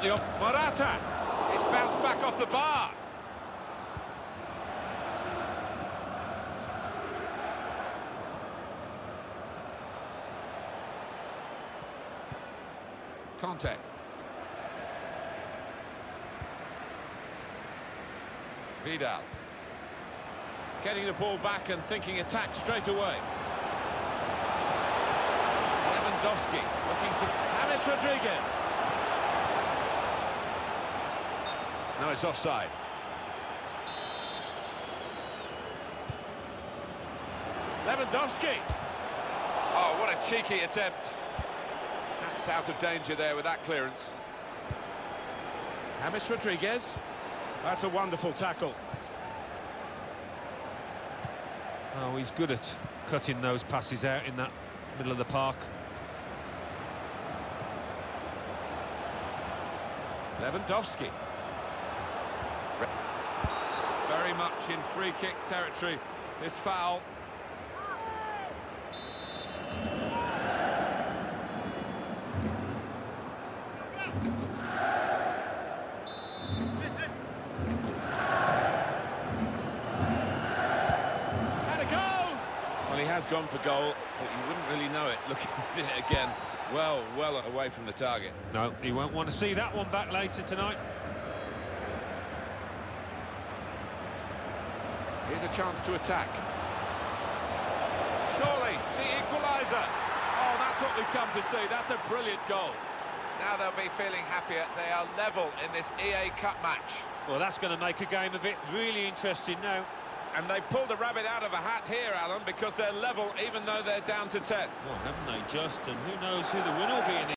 got the... Op Morata! It's bounced back off the bar. Kanté. Vidal. Getting the ball back and thinking attack straight away. Lewandowski looking for James Rodriguez. No, it's offside. Lewandowski. Oh, what a cheeky attempt. That's out of danger there with that clearance. James Rodriguez. That's a wonderful tackle. Oh, he's good at cutting those passes out in that middle of the park. Lewandowski. Much in free kick territory, this foul. And a goal! Well, he has gone for goal, but you wouldn't really know it looking at it again. Well, well away from the target. No, he won't want to see that one back later tonight. Here's a chance to attack. Surely, the equaliser. Oh, that's what we've come to see. That's a brilliant goal. Now they'll be feeling happier. They are level in this EA Cup match. Well, that's going to make a game of it really interesting now. And they've pulled a rabbit out of a hat here, Alan, because they're level even though they're down to 10. Well, haven't they just? And who knows who the winner will be in